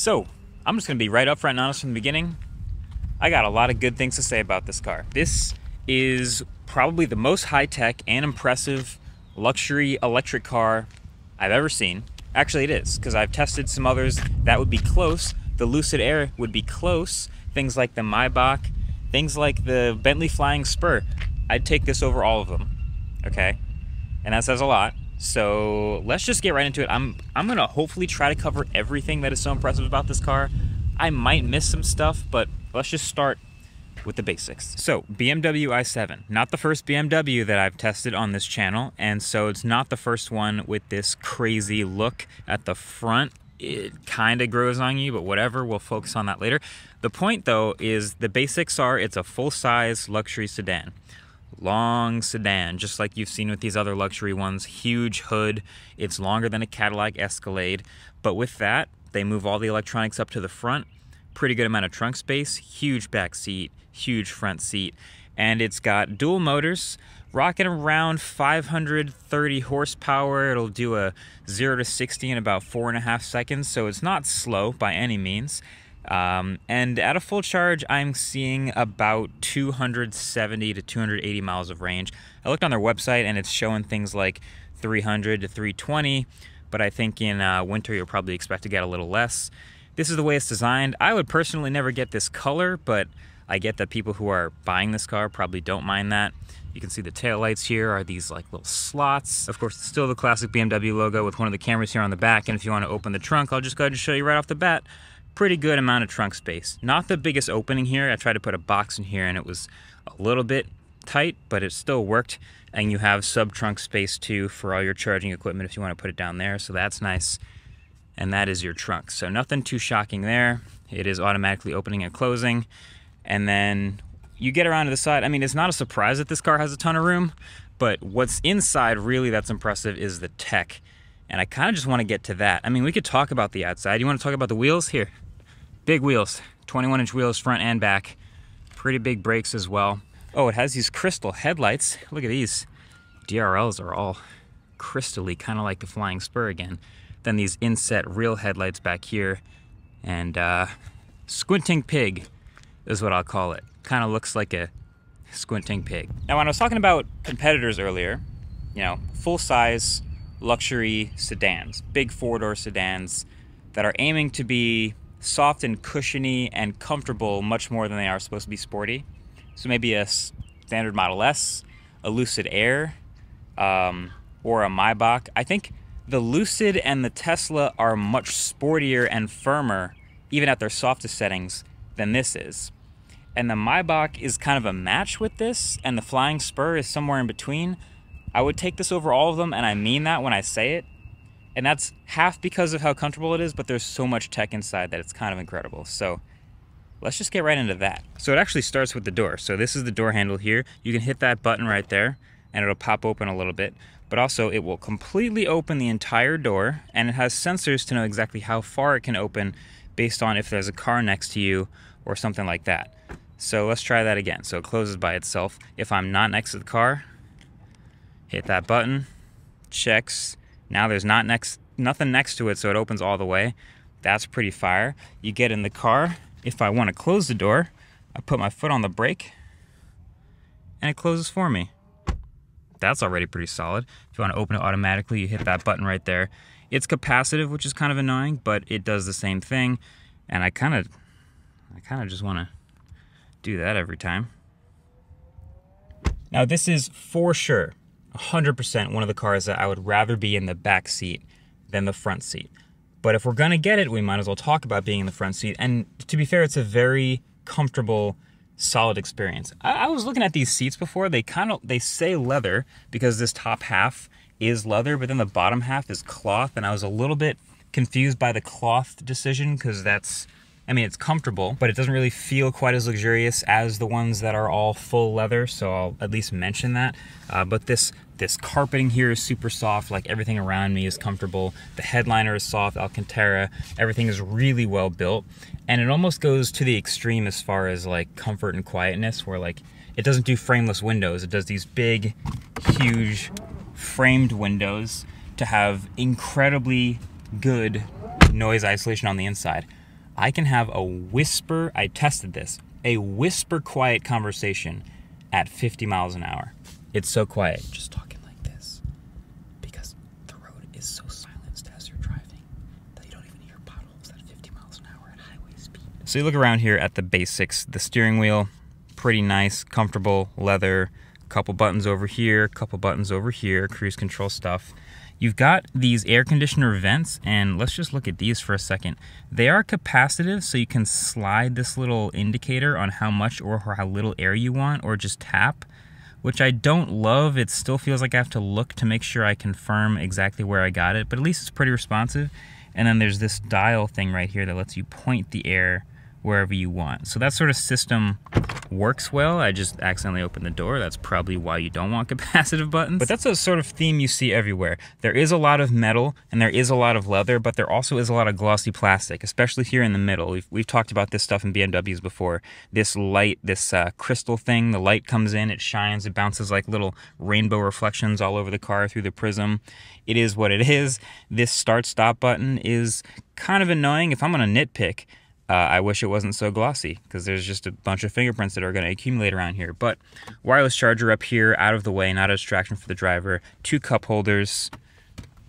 So, I'm just gonna be right up front and honest from the beginning. I got a lot of good things to say about this car. This is probably the most high-tech and impressive luxury electric car I've ever seen. Actually, it is, because I've tested some others that would be close. The Lucid Air would be close. Things like the Maybach, things like the Bentley Flying Spur. I'd take this over all of them, okay? And that says a lot. So let's just get right into it. I'm I'm gonna hopefully try to cover everything that is so impressive about this car. I might miss some stuff, but let's just start with the basics. So BMW i7, not the first BMW that I've tested on this channel, and so it's not the first one with this crazy look at the front. It kind of grows on you, but whatever, we'll focus on that later. The point though is the basics are it's a full-size luxury sedan long sedan, just like you've seen with these other luxury ones. Huge hood. It's longer than a Cadillac Escalade. But with that, they move all the electronics up to the front. Pretty good amount of trunk space. Huge back seat. Huge front seat. And it's got dual motors. Rocking around 530 horsepower. It'll do a 0 to 60 in about four and a half seconds. So it's not slow by any means. Um, and at a full charge, I'm seeing about 270 to 280 miles of range. I looked on their website and it's showing things like 300 to 320, but I think in uh, winter you'll probably expect to get a little less. This is the way it's designed. I would personally never get this color, but I get that people who are buying this car probably don't mind that. You can see the tail lights here are these like little slots. Of course, it's still the classic BMW logo with one of the cameras here on the back. And if you want to open the trunk, I'll just go ahead and show you right off the bat pretty good amount of trunk space. Not the biggest opening here. I tried to put a box in here and it was a little bit tight, but it still worked. And you have sub trunk space too for all your charging equipment if you want to put it down there. So that's nice. And that is your trunk. So nothing too shocking there. It is automatically opening and closing. And then you get around to the side. I mean, it's not a surprise that this car has a ton of room, but what's inside really that's impressive is the tech. And I kind of just want to get to that. I mean, we could talk about the outside. You want to talk about the wheels? Here. Big wheels, 21 inch wheels front and back. Pretty big brakes as well. Oh, it has these crystal headlights. Look at these. DRLs are all crystally, kind of like the Flying Spur again. Then these inset real headlights back here. And uh, squinting pig is what I'll call it. Kind of looks like a squinting pig. Now, when I was talking about competitors earlier, you know, full size luxury sedans, big four door sedans that are aiming to be soft and cushiony and comfortable much more than they are supposed to be sporty. So maybe a standard Model S, a Lucid Air, um, or a Maybach. I think the Lucid and the Tesla are much sportier and firmer, even at their softest settings, than this is. And the Maybach is kind of a match with this, and the Flying Spur is somewhere in between. I would take this over all of them, and I mean that when I say it. And that's half because of how comfortable it is, but there's so much tech inside that it's kind of incredible. So let's just get right into that. So it actually starts with the door. So this is the door handle here. You can hit that button right there and it'll pop open a little bit. But also it will completely open the entire door and it has sensors to know exactly how far it can open based on if there's a car next to you or something like that. So let's try that again. So it closes by itself. If I'm not next to the car, hit that button, checks. Now there's not next nothing next to it, so it opens all the way. That's pretty fire. You get in the car. If I want to close the door, I put my foot on the brake and it closes for me. That's already pretty solid. If you want to open it automatically, you hit that button right there. It's capacitive, which is kind of annoying, but it does the same thing. And I kind of, I kind of just want to do that every time. Now this is for sure 100% one of the cars that I would rather be in the back seat than the front seat. But if we're gonna get it, we might as well talk about being in the front seat. And to be fair, it's a very comfortable, solid experience. I, I was looking at these seats before. They kind of they say leather because this top half is leather, but then the bottom half is cloth. And I was a little bit confused by the cloth decision because that's I mean, it's comfortable, but it doesn't really feel quite as luxurious as the ones that are all full leather, so I'll at least mention that. Uh, but this this carpeting here is super soft, like everything around me is comfortable. The headliner is soft, Alcantara, everything is really well built. And it almost goes to the extreme as far as like comfort and quietness, where like it doesn't do frameless windows, it does these big, huge framed windows to have incredibly good noise isolation on the inside. I can have a whisper, I tested this, a whisper quiet conversation at 50 miles an hour. It's so quiet, just talking like this. Because the road is so silenced as you're driving that you don't even hear potholes at 50 miles an hour at highway speed. So you look around here at the basics. The steering wheel, pretty nice, comfortable, leather, couple buttons over here, couple buttons over here, cruise control stuff. You've got these air conditioner vents, and let's just look at these for a second. They are capacitive, so you can slide this little indicator on how much or how little air you want, or just tap, which I don't love. It still feels like I have to look to make sure I confirm exactly where I got it, but at least it's pretty responsive. And then there's this dial thing right here that lets you point the air wherever you want. So that sort of system works well. I just accidentally opened the door. That's probably why you don't want capacitive buttons. But that's a sort of theme you see everywhere. There is a lot of metal and there is a lot of leather, but there also is a lot of glossy plastic, especially here in the middle. We've, we've talked about this stuff in BMWs before. This light, this uh, crystal thing, the light comes in, it shines, it bounces like little rainbow reflections all over the car through the prism. It is what it is. This start-stop button is kind of annoying. If I'm going to nitpick, uh, I wish it wasn't so glossy because there's just a bunch of fingerprints that are going to accumulate around here. But wireless charger up here, out of the way, not a distraction for the driver. Two cup holders,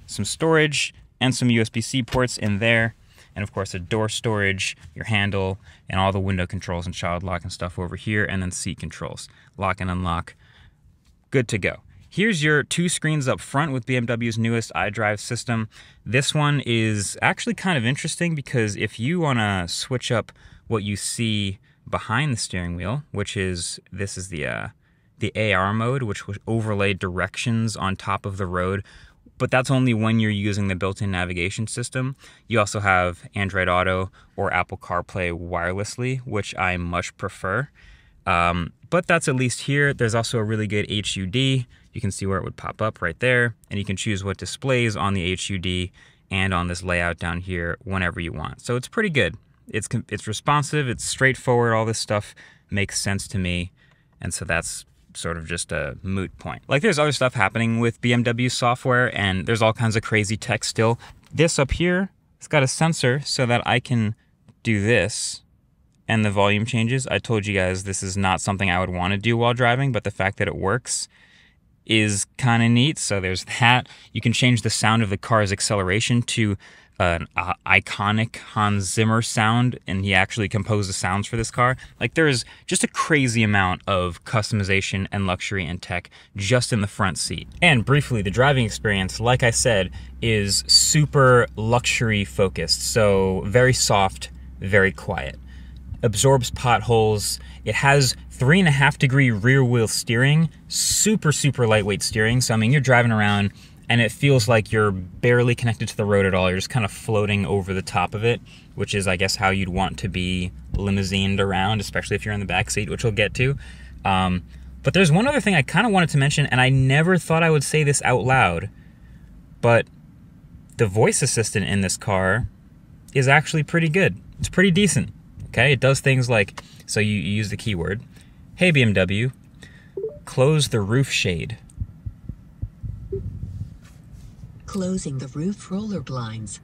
some storage, and some USB-C ports in there. And of course, a door storage, your handle, and all the window controls and child lock and stuff over here, and then seat controls. Lock and unlock. Good to go. Here's your two screens up front with BMW's newest iDrive system. This one is actually kind of interesting because if you want to switch up what you see behind the steering wheel, which is this is the uh, the AR mode, which would overlay directions on top of the road, but that's only when you're using the built-in navigation system. You also have Android Auto or Apple CarPlay wirelessly, which I much prefer. Um, but that's at least here. There's also a really good HUD you can see where it would pop up right there, and you can choose what displays on the HUD and on this layout down here whenever you want. So it's pretty good. It's, it's responsive, it's straightforward, all this stuff makes sense to me, and so that's sort of just a moot point. Like there's other stuff happening with BMW software, and there's all kinds of crazy tech still. This up here, it's got a sensor so that I can do this and the volume changes. I told you guys this is not something I would want to do while driving, but the fact that it works is kind of neat. So there's that. You can change the sound of the car's acceleration to an uh, iconic Hans Zimmer sound, and he actually composed the sounds for this car. Like there's just a crazy amount of customization and luxury and tech just in the front seat. And briefly, the driving experience, like I said, is super luxury focused. So very soft, very quiet. Absorbs potholes. It has three and a half degree rear wheel steering, super, super lightweight steering. So, I mean, you're driving around and it feels like you're barely connected to the road at all. You're just kind of floating over the top of it, which is, I guess, how you'd want to be limousined around, especially if you're in the back seat, which we'll get to. Um, but there's one other thing I kind of wanted to mention, and I never thought I would say this out loud, but the voice assistant in this car is actually pretty good. It's pretty decent. Okay, it does things like so you, you use the keyword, Hey BMW, close the roof shade. Closing the roof roller blinds.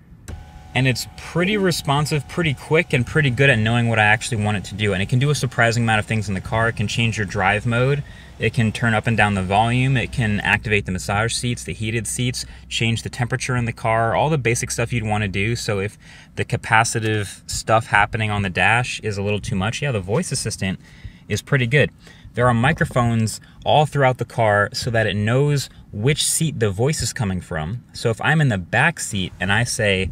And it's pretty responsive, pretty quick, and pretty good at knowing what I actually want it to do. And it can do a surprising amount of things in the car. It can change your drive mode. It can turn up and down the volume. It can activate the massage seats, the heated seats, change the temperature in the car, all the basic stuff you'd want to do. So if the capacitive stuff happening on the dash is a little too much, yeah, the voice assistant is pretty good. There are microphones all throughout the car so that it knows which seat the voice is coming from. So if I'm in the back seat and I say,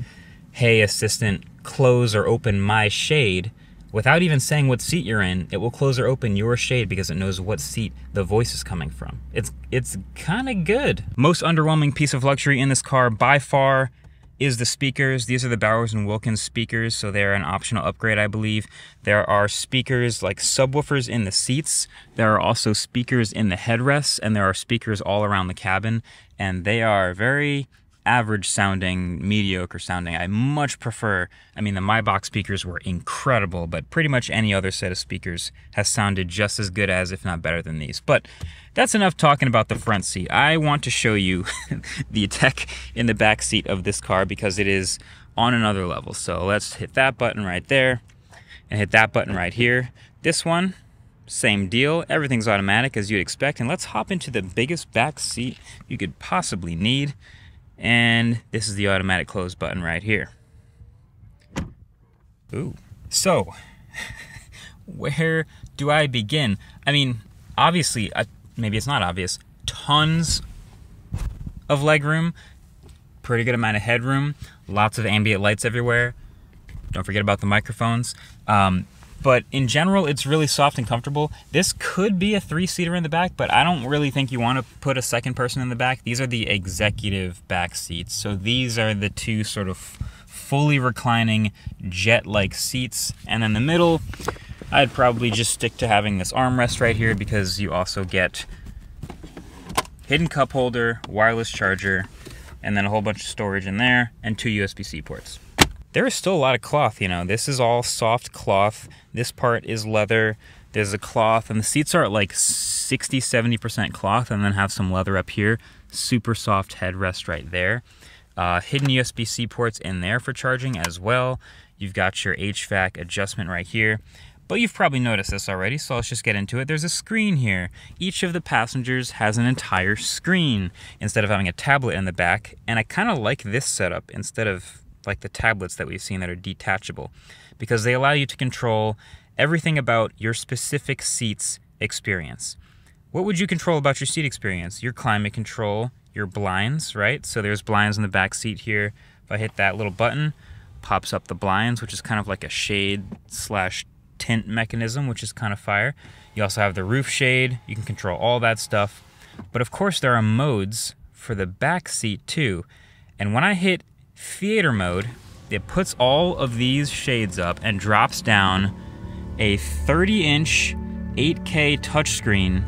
hey, assistant, close or open my shade, without even saying what seat you're in, it will close or open your shade because it knows what seat the voice is coming from. It's, it's kind of good. Most underwhelming piece of luxury in this car by far is the speakers. These are the Bowers and Wilkins speakers, so they're an optional upgrade, I believe. There are speakers like subwoofers in the seats. There are also speakers in the headrests, and there are speakers all around the cabin, and they are very average sounding, mediocre sounding. I much prefer, I mean, the Maybach speakers were incredible, but pretty much any other set of speakers has sounded just as good as, if not better than these. But that's enough talking about the front seat. I want to show you the tech in the back seat of this car because it is on another level. So let's hit that button right there and hit that button right here. This one, same deal. Everything's automatic as you'd expect. And let's hop into the biggest back seat you could possibly need. And this is the automatic close button right here. Ooh. So, where do I begin? I mean, obviously, uh, maybe it's not obvious. Tons of legroom, pretty good amount of headroom, lots of ambient lights everywhere. Don't forget about the microphones. Um, but in general, it's really soft and comfortable. This could be a three-seater in the back, but I don't really think you want to put a second person in the back. These are the executive back seats. So these are the two sort of fully reclining jet-like seats. And in the middle, I'd probably just stick to having this armrest right here because you also get hidden cup holder, wireless charger, and then a whole bunch of storage in there, and two USB-C ports. There is still a lot of cloth, you know. This is all soft cloth. This part is leather. There's a cloth, and the seats are like 60, 70% cloth, and then have some leather up here. Super soft headrest right there. Uh, hidden USB-C ports in there for charging as well. You've got your HVAC adjustment right here. But you've probably noticed this already, so let's just get into it. There's a screen here. Each of the passengers has an entire screen instead of having a tablet in the back, and I kind of like this setup instead of like the tablets that we've seen that are detachable because they allow you to control everything about your specific seat's experience. What would you control about your seat experience? Your climate control, your blinds, right? So there's blinds in the back seat here. If I hit that little button, pops up the blinds, which is kind of like a shade slash tint mechanism, which is kind of fire. You also have the roof shade. You can control all that stuff. But of course, there are modes for the back seat too. And when I hit theater mode, it puts all of these shades up and drops down a 30 inch 8K touchscreen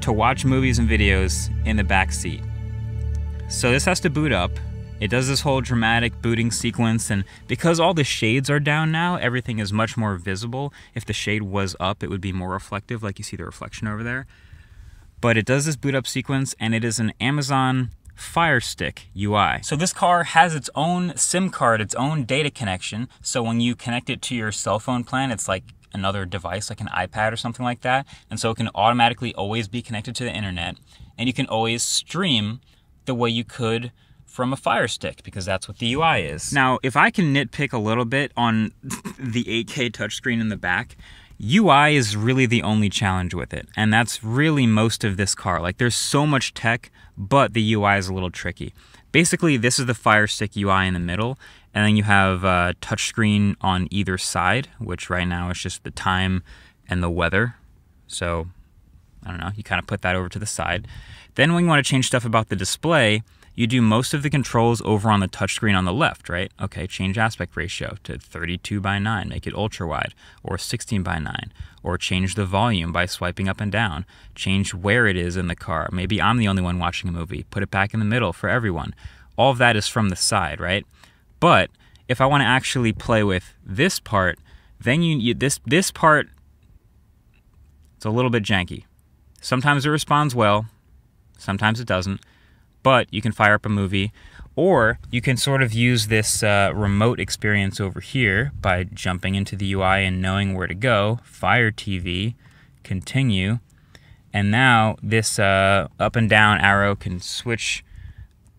to watch movies and videos in the back seat. So this has to boot up it does this whole dramatic booting sequence, and because all the shades are down now, everything is much more visible. If the shade was up, it would be more reflective, like you see the reflection over there. But it does this boot up sequence, and it is an Amazon Fire Stick UI. So this car has its own SIM card, its own data connection. So when you connect it to your cell phone plan, it's like another device, like an iPad or something like that. And so it can automatically always be connected to the internet. And you can always stream the way you could from a Fire Stick because that's what the UI is. Now, if I can nitpick a little bit on the 8K touchscreen in the back, UI is really the only challenge with it. And that's really most of this car. Like there's so much tech, but the UI is a little tricky. Basically, this is the Fire Stick UI in the middle, and then you have a touchscreen on either side, which right now is just the time and the weather. So, I don't know, you kind of put that over to the side. Then when you want to change stuff about the display, you do most of the controls over on the touchscreen on the left, right? Okay, change aspect ratio to 32 by 9, make it ultra wide, or 16 by 9, or change the volume by swiping up and down, change where it is in the car. Maybe I'm the only one watching a movie, put it back in the middle for everyone. All of that is from the side, right? But if I want to actually play with this part, then you, you this this part it's a little bit janky. Sometimes it responds well, sometimes it doesn't but you can fire up a movie or you can sort of use this uh, remote experience over here by jumping into the UI and knowing where to go, fire TV, continue, and now this uh, up and down arrow can switch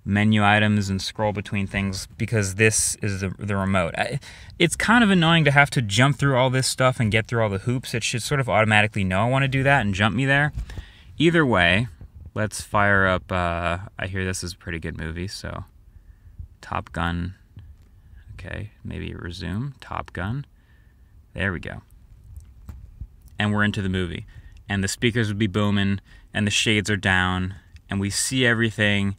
menu items and scroll between things because this is the, the remote. I, it's kind of annoying to have to jump through all this stuff and get through all the hoops. It should sort of automatically know I want to do that and jump me there. Either way, let's fire up. Uh, I hear this is a pretty good movie, so Top Gun. Okay, maybe resume. Top Gun. There we go. And we're into the movie. And the speakers would be booming, and the shades are down, and we see everything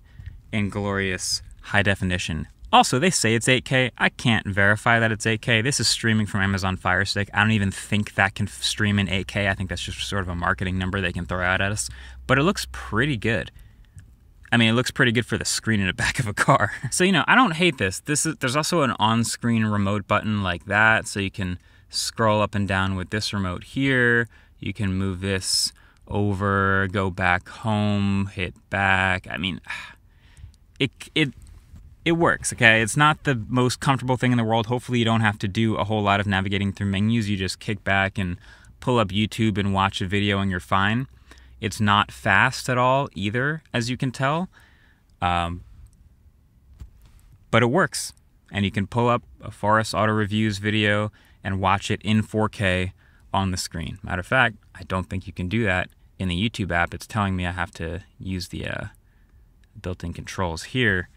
in glorious high definition. Also, they say it's 8K. I can't verify that it's 8K. This is streaming from Amazon Fire Stick. I don't even think that can stream in 8K. I think that's just sort of a marketing number they can throw out at us. But it looks pretty good. I mean, it looks pretty good for the screen in the back of a car. So, you know, I don't hate this. This is there's also an on-screen remote button like that, so you can scroll up and down with this remote here. You can move this over, go back home, hit back. I mean, it it it works, okay? It's not the most comfortable thing in the world. Hopefully, you don't have to do a whole lot of navigating through menus. You just kick back and pull up YouTube and watch a video and you're fine. It's not fast at all either, as you can tell. Um, but it works. And you can pull up a Forest Auto Reviews video and watch it in 4K on the screen. Matter of fact, I don't think you can do that in the YouTube app. It's telling me I have to use the uh, built in controls here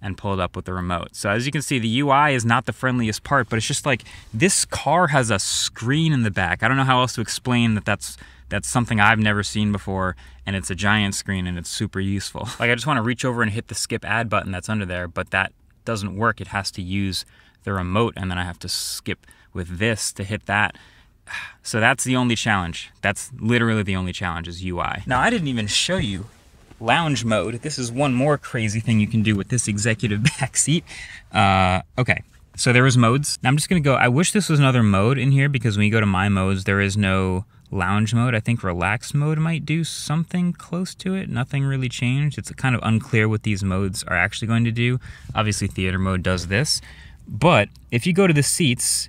and pull it up with the remote. So as you can see, the UI is not the friendliest part, but it's just like this car has a screen in the back. I don't know how else to explain that that's that's something I've never seen before and it's a giant screen and it's super useful. Like I just want to reach over and hit the skip ad button that's under there, but that doesn't work. It has to use the remote and then I have to skip with this to hit that. So that's the only challenge. That's literally the only challenge is UI. Now I didn't even show you lounge mode. This is one more crazy thing you can do with this executive back seat. Uh, okay, so there is modes. Now I'm just gonna go, I wish this was another mode in here because when you go to my modes, there is no lounge mode. I think relaxed mode might do something close to it. Nothing really changed. It's kind of unclear what these modes are actually going to do. Obviously theater mode does this, but if you go to the seats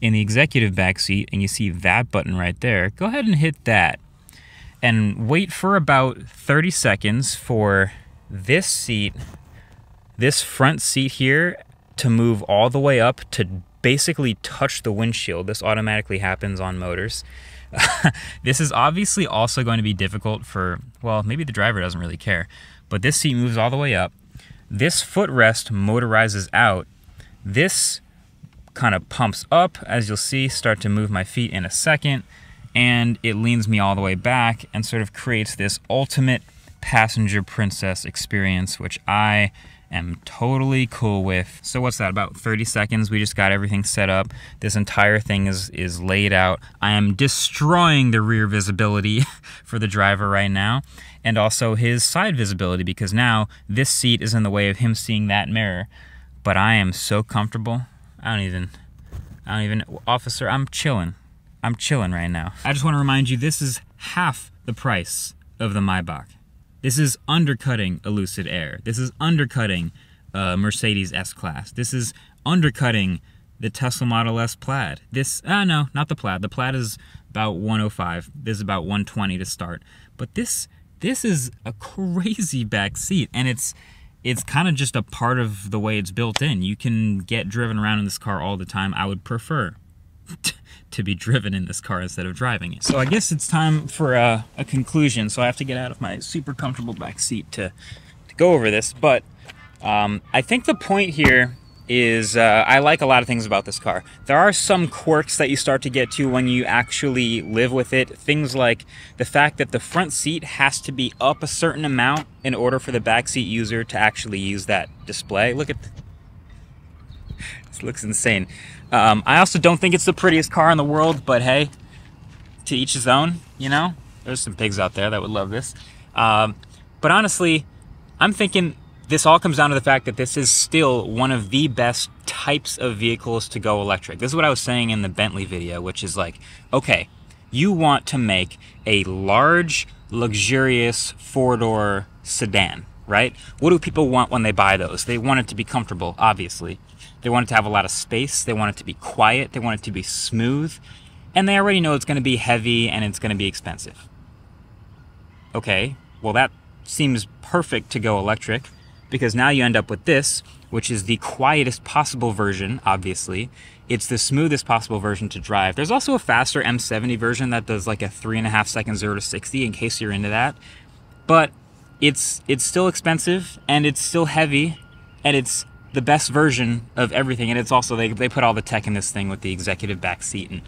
in the executive back seat and you see that button right there, go ahead and hit that and wait for about 30 seconds for this seat, this front seat here, to move all the way up to basically touch the windshield. This automatically happens on motors. this is obviously also going to be difficult for, well, maybe the driver doesn't really care, but this seat moves all the way up. This footrest motorizes out. This kind of pumps up, as you'll see, start to move my feet in a second and it leans me all the way back and sort of creates this ultimate passenger princess experience, which I am totally cool with. So what's that, about 30 seconds, we just got everything set up. This entire thing is, is laid out. I am destroying the rear visibility for the driver right now, and also his side visibility, because now this seat is in the way of him seeing that mirror. But I am so comfortable, I don't even, I don't even, officer, I'm chilling. I'm chilling right now. I just want to remind you this is half the price of the Maybach. This is undercutting a Lucid Air. This is undercutting a Mercedes S-Class. This is undercutting the Tesla Model S Plaid. This, ah, uh, no, not the Plaid. The Plaid is about 105. This is about 120 to start. But this, this is a crazy back seat, and it's, it's kind of just a part of the way it's built in. You can get driven around in this car all the time. I would prefer to be driven in this car instead of driving it. So I guess it's time for a, a conclusion. So I have to get out of my super comfortable back seat to, to go over this. But um, I think the point here is uh, I like a lot of things about this car. There are some quirks that you start to get to when you actually live with it. Things like the fact that the front seat has to be up a certain amount in order for the back seat user to actually use that display. Look at this looks insane. Um, I also don't think it's the prettiest car in the world, but hey, to each his own, you know? There's some pigs out there that would love this. Um, but honestly, I'm thinking this all comes down to the fact that this is still one of the best types of vehicles to go electric. This is what I was saying in the Bentley video, which is like, okay, you want to make a large, luxurious four-door sedan, right? What do people want when they buy those? They want it to be comfortable, obviously. They want it to have a lot of space. They want it to be quiet. They want it to be smooth. And they already know it's going to be heavy and it's going to be expensive. Okay, well, that seems perfect to go electric because now you end up with this, which is the quietest possible version, obviously. It's the smoothest possible version to drive. There's also a faster M70 version that does like a three and a half second zero to 60 in case you're into that. But it's it's still expensive and it's still heavy and it's the best version of everything. And it's also, they, they put all the tech in this thing with the executive back seat. And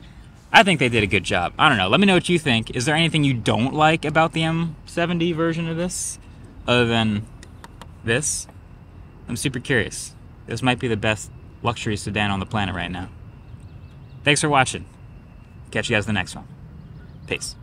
I think they did a good job. I don't know. Let me know what you think. Is there anything you don't like about the M70 version of this other than this? I'm super curious. This might be the best luxury sedan on the planet right now. Thanks for watching. Catch you guys in the next one. Peace.